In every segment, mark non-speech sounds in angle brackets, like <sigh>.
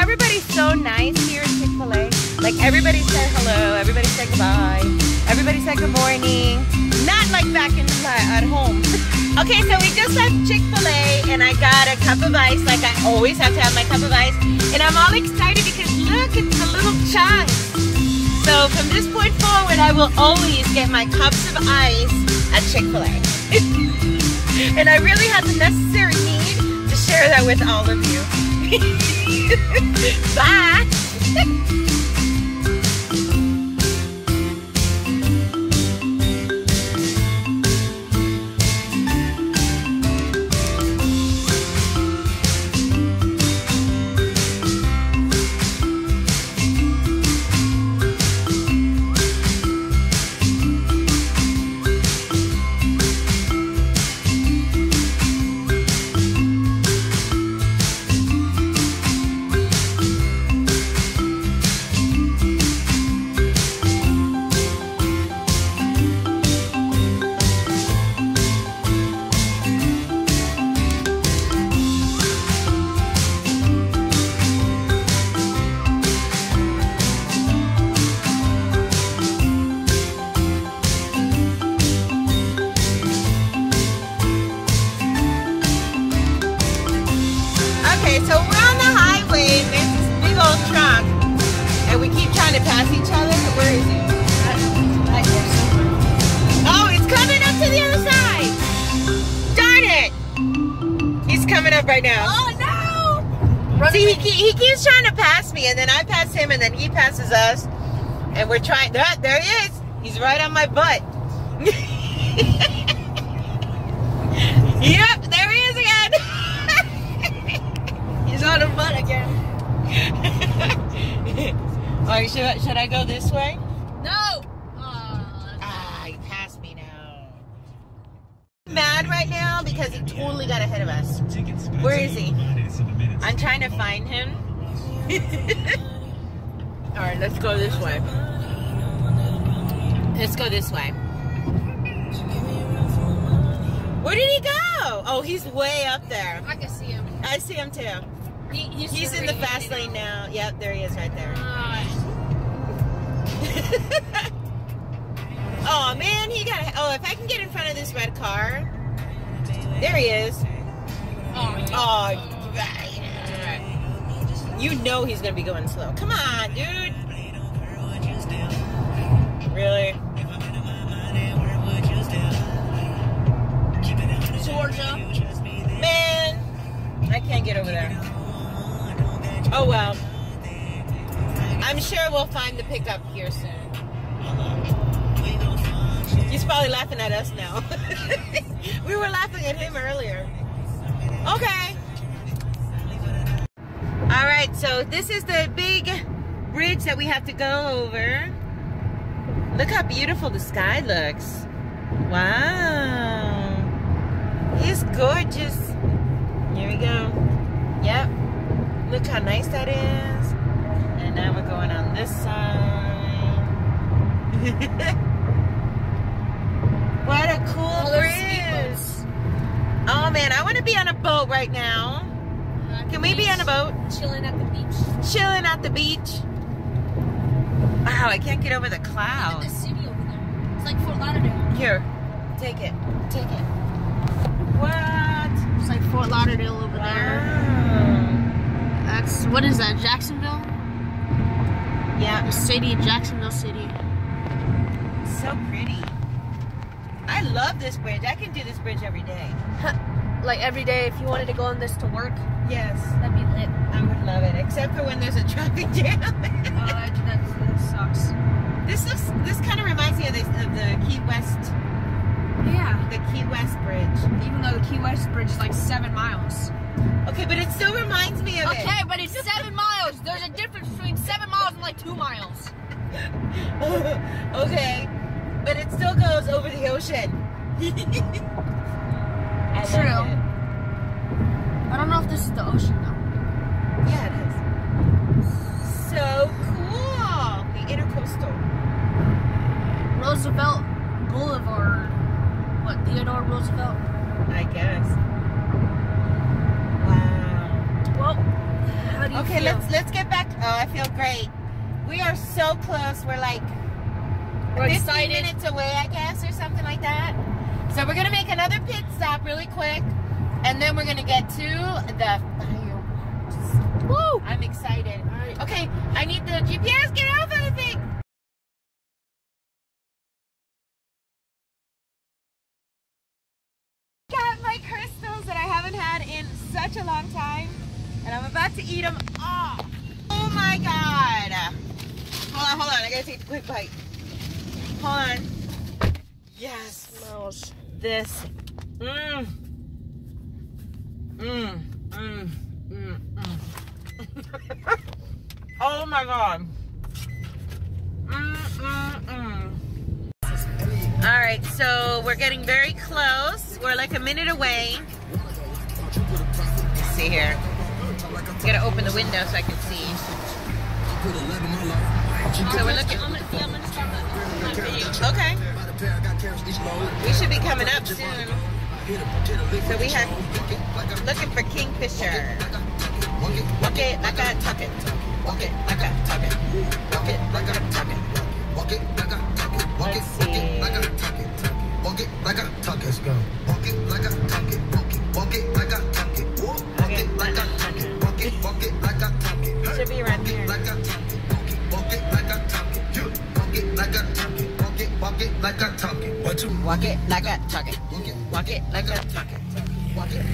everybody's so nice here at Chick-fil-A. Like everybody said hello, everybody said goodbye, everybody said good morning. Not like back in uh, at home. <laughs> okay, so we just left Chick-fil-A and I got a cup of ice, like I always have to have my cup of ice. And I'm all excited because look, it's the little chunks. So from this point forward, I will always get my cups of ice at Chick-fil-A. <laughs> and I really have the necessary need to share that with all of you. <laughs> <laughs> Bye. <laughs> Okay, so we're on the highway and there's this big old truck and we keep trying to pass each other. Where is he? Oh, he's coming up to the other side. Darn it. He's coming up right now. Oh no! See, he, he keeps trying to pass me and then I pass him and then he passes us. And we're trying, there, there he is. He's right on my butt. <laughs> yep, there he is again. He's on a butt again. <laughs> Alright, should, I- should I go this way? No! Uh, Ah, he passed me now. Mad right now because he totally got ahead of us. Where is he? I'm trying to find him. <laughs> Alright, let's go this way. Let's go this way. Where did he go? Oh, he's way up there. I can see him. I see him too. He, he's He's in the fast lane now. Yep, there he is right there. <laughs> Oh man, he got. Oh, if I can get in front of this red car, there he is. oh, yeah. Oh, right. you know he's gonna be going slow. Come on, dude. Really? I'm sure we'll find the pickup here soon. He's probably laughing at us now. <laughs> we were laughing at him earlier. Okay. All right, so this is the big bridge that we have to go over. Look how beautiful the sky looks. Wow. It's gorgeous. Here we go. Yep. Look how nice that is. This side. <laughs> what a cool Oh, there's Oh man, I want to be on a boat right now. Can we be beach. on a boat? Chilling at the beach. Chilling at the beach. Wow, I can't get over the at the clouds. city over there. It's like Fort Lauderdale. Here, take it. Take it. What? It's like Fort Lauderdale over there. That's what is that? Jacksonville? Yeah, The city, Jacksonville City. so pretty. I love this bridge. I can do this bridge every day. Like every day, if you wanted to go on this to work, Yes, that'd be lit. I would love it. Except for when there's a traffic <laughs> jam. Oh, that, that, sucks. this looks. This kind of reminds me of the, of the Key West, Yeah. the Key West bridge. Even though the Key West Bridge is like seven miles. Okay, but it still reminds me of it. Okay, but it's seven miles. There's a difference between seven miles and like two miles. <laughs> okay, but it still goes over the ocean. <laughs> I True. I don't know if this is the ocean though. Yeah, it is. So cool. The intercoastal. Roosevelt Boulevard. What, Theodore Roosevelt? I guess. Wow. Well, how do you Okay, feel? let's let's get back. Oh, I feel great. We are so close. We're like We're 15 excited. minutes away, I guess, or something like that. So we're gonna make another pit stop really quick, and then we're gonna get to the fireworks. Woo! I'm excited. Okay, I need the GPS. Get off of the thing. Such a long time, and I'm about to eat them all. Oh my god! Hold on, hold on. I gotta take a quick bite. Hold on. Yes. Smells. This. Mmm. Mmm. Mmm. Mmm. Mmm. <laughs> oh my god. Mmm. Mmm. Mmm. All right, so we're getting very close. We're like a minute away. Let's see here. Gotta open the window so I can see. So we're looking. I'm gonna, I'm gonna my video. Okay. We should be coming up soon. So we have looking for kingfisher. Walk it like I tuck it. Walk it like I tuck it. Walk it like I tuck it. Let's. Let's go. Walk it like I talk it. Walk it, walk it like I talk it. Walk it like I talk it. Walk it, walk it like I talk it. Should be around here. Like I talk it. Walk it, walk it like I talk it. Walk it like I talk it. Walk it, walk it like I talk it. Walk it like I tuck it. Walk it, Walk it like I tuck it. walk it like I talk it. Walk it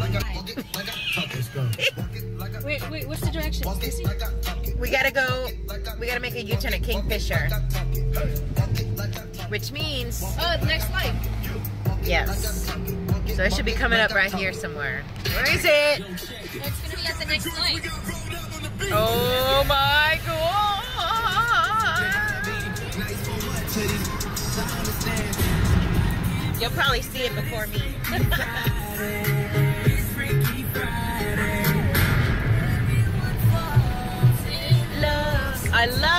like I walk it like I talk it. Walk it like I Wait, wait, what's the directions? walk it like I talk it. We gotta go. We gotta make a U-turn at Kingfisher, which means Oh, the next light. yes. So it should be coming up right here somewhere. Where is it? It's gonna be at the next light. Oh my god! You'll probably see it before me. <laughs> I love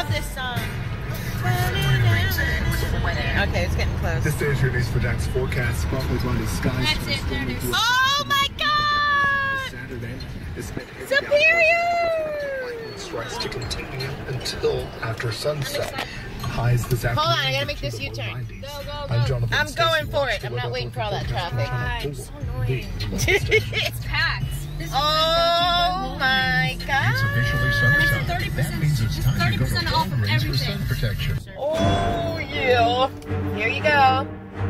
Okay, it's getting close. This is your news for Jack's forecast. Partly cloudy skies. That's it, there it is. Oh my god! Saturday. It's been heavy Superior! Lightning strikes to continue until after sunset. Highs this afternoon. Hold on, I gotta make this U-turn. 90s. Go, go, I'm. Jonathan I'm going for it. I'm not waiting for all that traffic. channel God, so annoying. It's <laughs> packed. This oh my It's god! Officially summertime. 30%, That means it's time to go to 30% off of everything. sun protection. Oh yeah! Here you go.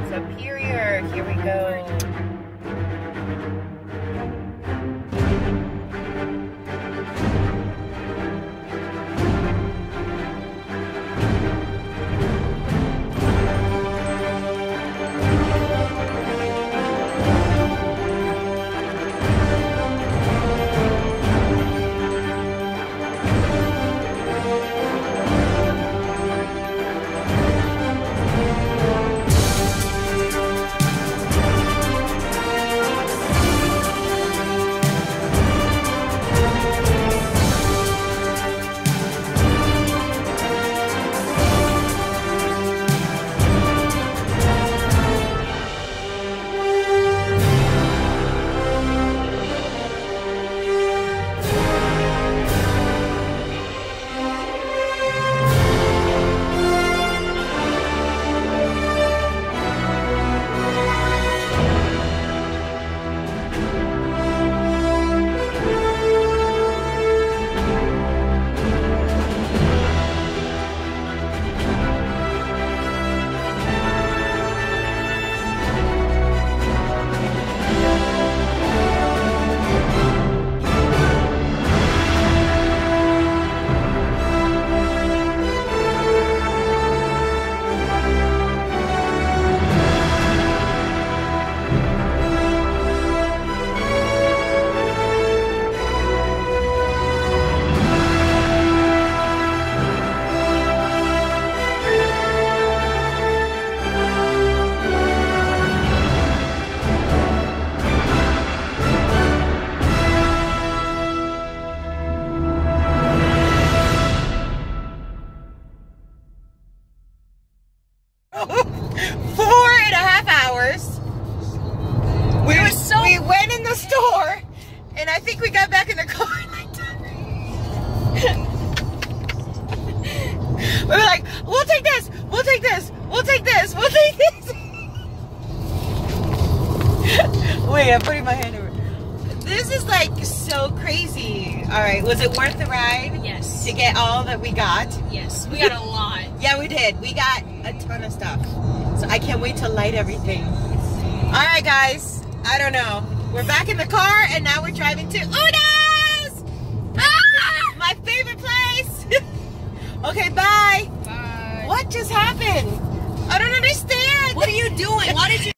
Superior. Here we go. Wait, I'm putting my hand over. This is like so crazy. All right, was it worth the ride Yes. to get all that we got? Yes. We got a lot. Yeah, we did. We got a ton of stuff. So I can't wait to light everything. All right, guys. I don't know. We're back in the car, and now we're driving to Una's! Ah! My favorite place! <laughs> okay, bye. Bye. What just happened? I don't understand. What are you doing? Why did you?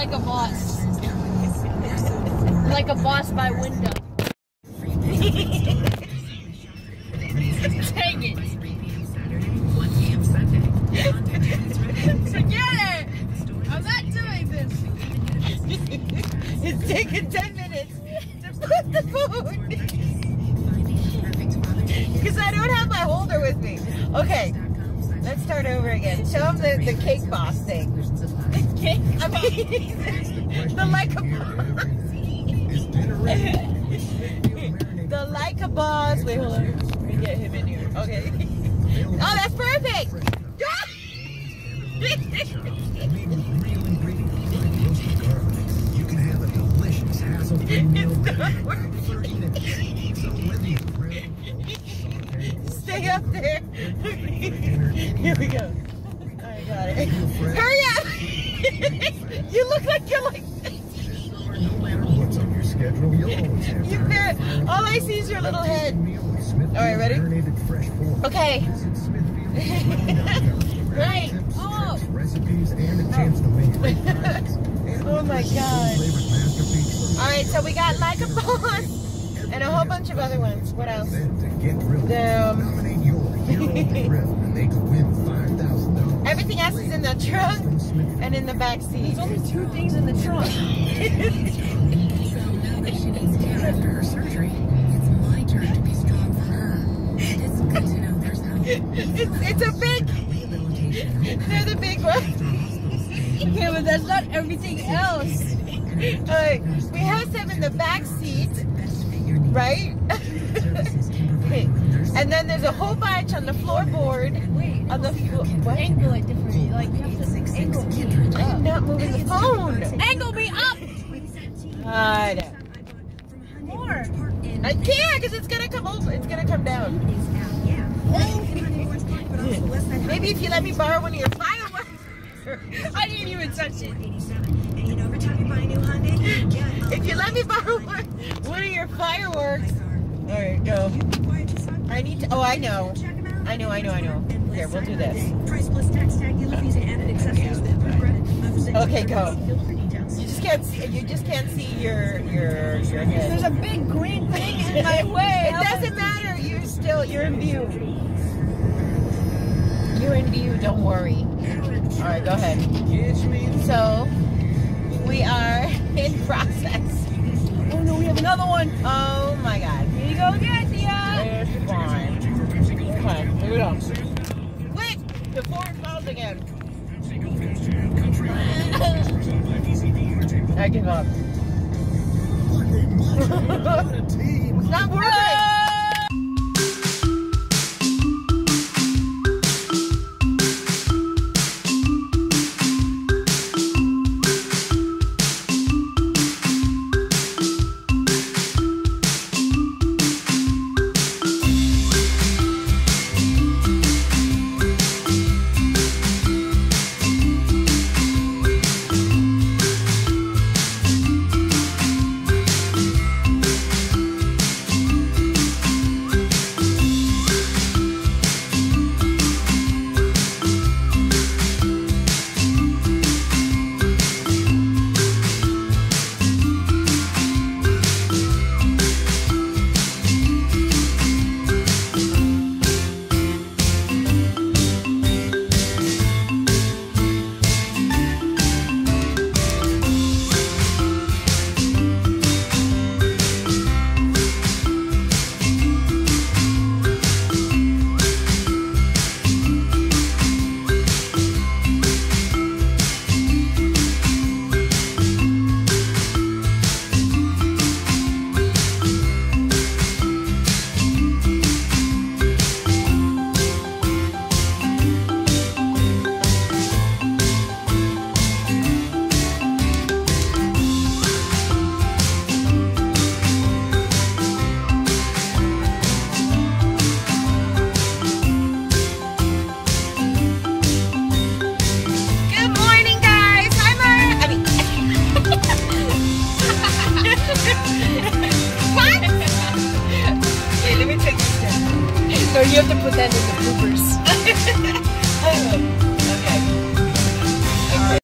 Like a boss. like a boss by window. Wait, hold on. Let me get him in here. Okay. <laughs> Oh, that's perfect. You can have a delicious <laughs> hassle-free meal It's not ready working. in 30 minutes. So whether you're grilling, Stay up there. <laughs> Here we go. I got it. Hurry up! you look like you're like no matter what's on your schedule, you'll always have you time very, all I see is your little head. Meal with Smithfield All right, ready? marinated fresh pork. Okay. Visit Smithfield.com <laughs> for Right. tips, Oh. tricks, recipes, and a chance to win. <laughs> Oh my god. Favorite masterpiece for All right, so we got like a boss and a whole bunch of other ones. What else? them to get grilled. The, um, Nominate your hero of the grill, and they could win five thousand dollars. everything else is in the trunk and in the back seat. There's only two things in the trunk. <laughs> After her surgery, It's, it's a big, they're the big ones. Okay, but that's not everything else. Alright, we have some in the back seat, right? <laughs> And then there's a whole bunch on the floorboard. Wait, On the floor. What? angle it differently. Like you have to angle me I'm not moving the phone. Angle me up God. more. I can't because it's gonna come over. It's gonna come down. Maybe if you let me borrow one of your fireworks. <laughs> I didn't even touch it. If you let me borrow one, one of your fireworks. All right, go. I need to. Oh, I know. I know. I know. I know. Here, we'll do this. Okay, go. You just can't. See, you just can't see your your your head. There's a big green thing in my <laughs> way. It doesn't matter. You're still. You're in view. You're in view. Don't worry. All right, go ahead. So we are <laughs> in process. Oh no, we have another one. Oh my God. Here you go again, Tia. It's fine. Okay, here we go. Quick, before it falls again. <laughs> I give up. it's <laughs> not working.